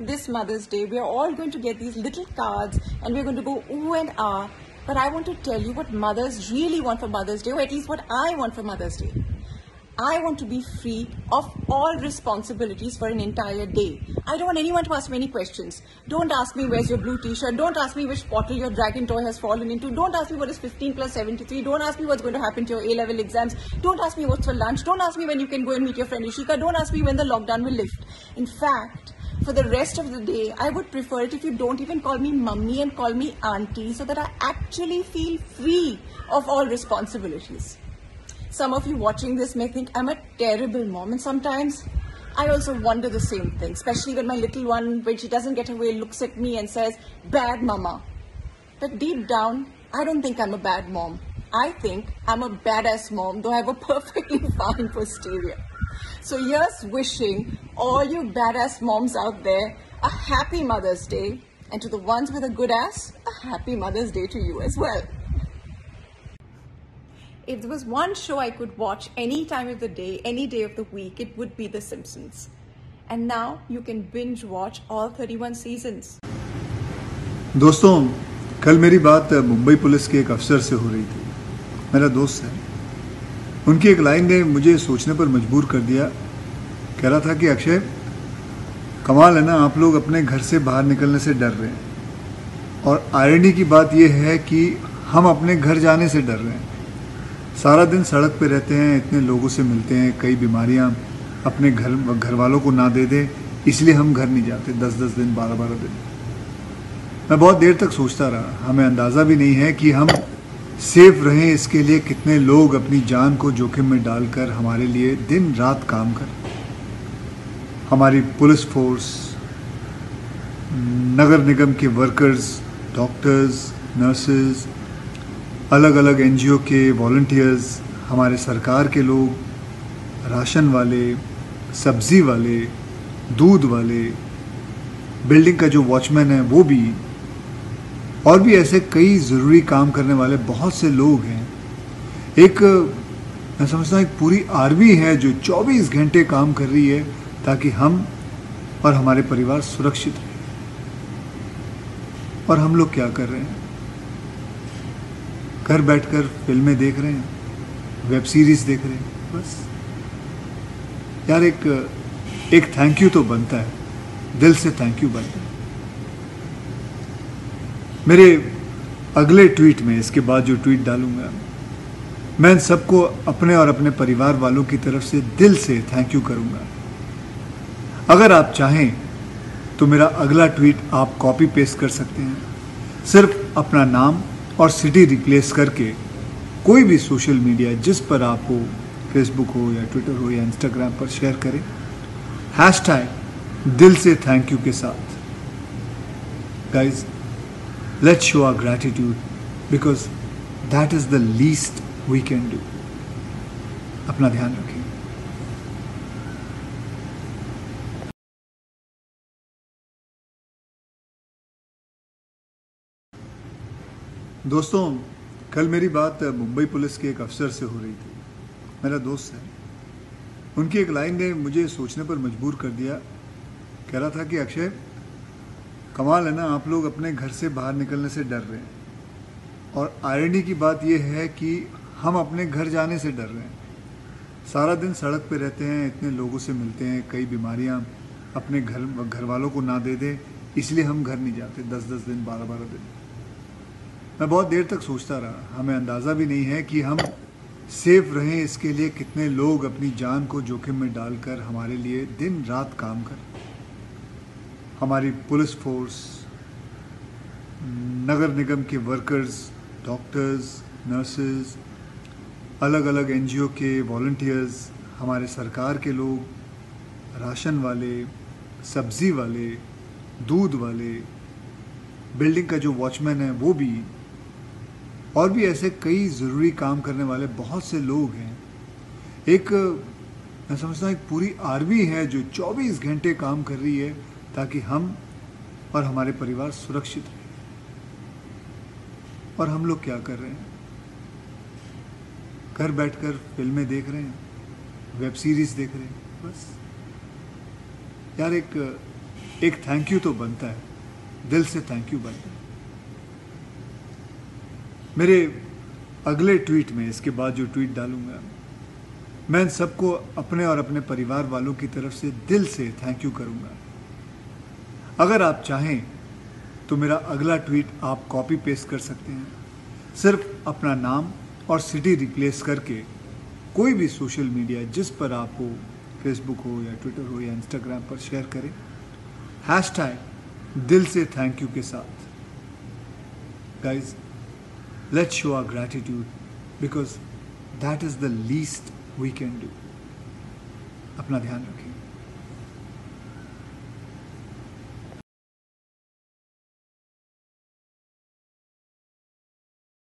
this Mother's Day, we are all going to get these little cards and we're going to go ooh and ah. But I want to tell you what mothers really want for Mother's Day, or at least what I want for Mother's Day. I want to be free of all responsibilities for an entire day. I don't want anyone to ask me any questions. Don't ask me where's your blue t-shirt. Don't ask me which bottle your dragon toy has fallen into. Don't ask me what is 15 plus 73. Don't ask me what's going to happen to your A-level exams. Don't ask me what's for lunch. Don't ask me when you can go and meet your friend Ishika. Don't ask me when the lockdown will lift. In fact, for the rest of the day, I would prefer it if you don't even call me mummy and call me auntie so that I actually feel free of all responsibilities. Some of you watching this may think I'm a terrible mom, and sometimes I also wonder the same thing, especially when my little one, when she doesn't get away, looks at me and says, Bad mama. But deep down, I don't think I'm a bad mom. I think I'm a badass mom, though I have a perfectly fine posterior. So here's wishing all you badass moms out there a happy Mother's Day, and to the ones with a good ass, a happy Mother's Day to you as well. If there was one show I could watch any time of the day, any day of the week, it would be The Simpsons. And now you can binge watch all 31 seasons. दोस्तों कल मेरी बात Mumbai police के एक अफसर से हो रही थी मेरा दोस्त है उनकी एक लाइन ने मुझे सोचने पर मजबूर कर दिया। कह रहा था कि, अक्षय, कमाल है ना, आप लोग अपने घर से बाहर निकलने से डर रहे हैं। और आयरनी की बात यह है कि हम अपने घर जाने से डर रहे हैं। सारा दिन सड़क पे रहते हैं, इतने लोगों से मिलते हैं, कई बीमारियाँ, अपने घर घर वालों को ना दे दें, इसलिए हम घर नहीं जाते दस दस दिन बारह बारह दिन। मैं बहुत देर तक सोचता रहा। हमें अंदाज़ा भी नहीं है कि हम सेफ़ रहें इसके लिए कितने लोग अपनी जान को जोखिम में डालकर हमारे लिए दिन रात काम कर। हमारी पुलिस फोर्स, नगर निगम के वर्कर्स, डॉक्टर्स नर्सेज अलग अलग एनजीओ के वॉल्टियर्स, हमारे सरकार के लोग, राशन वाले, सब्ज़ी वाले, दूध वाले, बिल्डिंग का जो वॉचमैन है वो भी और भी ऐसे कई ज़रूरी काम करने वाले बहुत से लोग हैं। एक, मैं समझता हूँ, एक पूरी आर्मी है जो 24 घंटे काम कर रही है ताकि हम और हमारे परिवार सुरक्षित रहे। और हम लोग क्या कर रहे हैं? घर बैठकर फ़िल्में देख रहे हैं, वेब सीरीज़ देख रहे हैं, बस। यार एक एक थैंक यू तो बनता है, दिल से थैंक यू बनता है। मेरे अगले ट्वीट में, इसके बाद जो ट्वीट डालूँगा, मैं सबको अपने और अपने परिवार वालों की तरफ़ से दिल से थैंक यू करूँगा। अगर आप चाहें तो मेरा अगला ट्वीट आप कॉपी पेस्ट कर सकते हैं। सिर्फ़ अपना नाम और सिटी रिप्लेस करके, कोई भी सोशल मीडिया जिस पर आप हो फेसबुक हो या ट्विटर हो या इंस्टाग्राम पर शेयर करें हैश टैग दिल से थैंक यू के साथ। Guys let show our gratitude because that is the least we can do अपना ध्यान रखें दोस्तों, कल मेरी बात मुंबई पुलिस के एक अफसर से हो रही थी। मेरा दोस्त है। उनकी एक लाइन ने मुझे सोचने पर मजबूर कर दिया। कह रहा था कि अक्षय कमाल है ना, आप लोग अपने घर से बाहर निकलने से डर रहे हैं। और आयरनी की बात यह है कि हम अपने घर जाने से डर रहे हैं। सारा दिन सड़क पे रहते हैं, इतने लोगों से मिलते हैं, कई बीमारियाँ अपने घर घर वालों को ना दे दें, इसलिए हम घर नहीं जाते दस दस दिन बारह बारह दिन। मैं बहुत देर तक सोचता रहा, हमें अंदाज़ा भी नहीं है कि हम सेफ़ रहें इसके लिए कितने लोग अपनी जान को जोखिम में डालकर हमारे लिए दिन रात काम कर। हमारी पुलिस फोर्स, नगर निगम के वर्कर्स डॉक्टर्स नर्सेज अलग अलग एनजीओ के वॉल्टियर्स हमारे सरकार के लोग, राशन वाले, सब्ज़ी वाले, दूध वाले बिल्डिंग का जो वॉचमैन है वो भी, और भी ऐसे कई ज़रूरी काम करने वाले बहुत से लोग हैं। एक, मैं समझता हूँ एक पूरी आर्मी है जो 24 घंटे काम कर रही है। ताकि हम और हमारे परिवार सुरक्षित रहे। और हम लोग क्या कर रहे हैं? घर बैठकर फ़िल्में देख रहे हैं, वेब सीरीज़ देख रहे हैं, बस। यार एक एक थैंक यू तो बनता है, दिल से थैंक यू बनता है। मेरे अगले ट्वीट में, इसके बाद जो ट्वीट डालूँगा, मैं सबको अपने और अपने परिवार वालों की तरफ़ से दिल से थैंक यू करूँगा। अगर आप चाहें तो मेरा अगला ट्वीट आप कॉपी पेस्ट कर सकते हैं। सिर्फ़ अपना नाम और सिटी रिप्लेस करके कोई भी सोशल मीडिया जिस पर आप हो फेसबुक हो या ट्विटर हो या इंस्टाग्राम पर शेयर करें। हैश टैग दिल से थैंक यू के साथ। Guys let's show our gratitude because that is the least we can do अपना ध्यान रखें।